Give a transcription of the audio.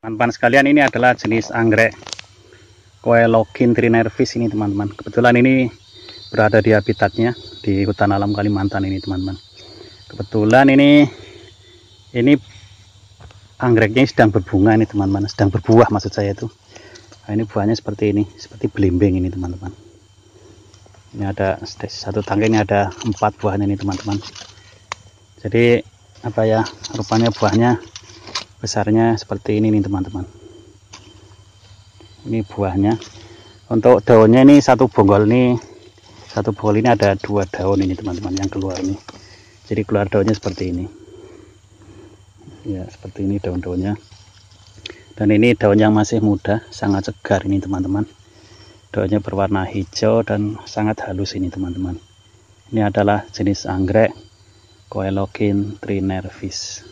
Teman-teman sekalian ini adalah jenis anggrek Coelogin trinervis ini teman-teman. Kebetulan ini berada di habitatnya di hutan alam Kalimantan ini teman-teman. Kebetulan ini ini anggreknya sedang berbunga ini teman-teman, sedang berbuah maksud saya itu. Nah, ini buahnya seperti ini, seperti belimbing ini teman-teman. Ini ada satu tangkai ini ada empat buahnya ini teman-teman. Jadi apa ya rupanya buahnya besarnya seperti ini nih teman-teman. Ini buahnya. Untuk daunnya ini satu bonggol ini satu bonggol ini ada dua daun ini teman-teman yang keluar ini jadi keluar daunnya seperti ini. Ya seperti ini daun-daunnya. Dan ini daun yang masih muda sangat segar ini teman-teman. Daunnya berwarna hijau dan sangat halus ini teman-teman. Ini adalah jenis anggrek Coelogin trinervis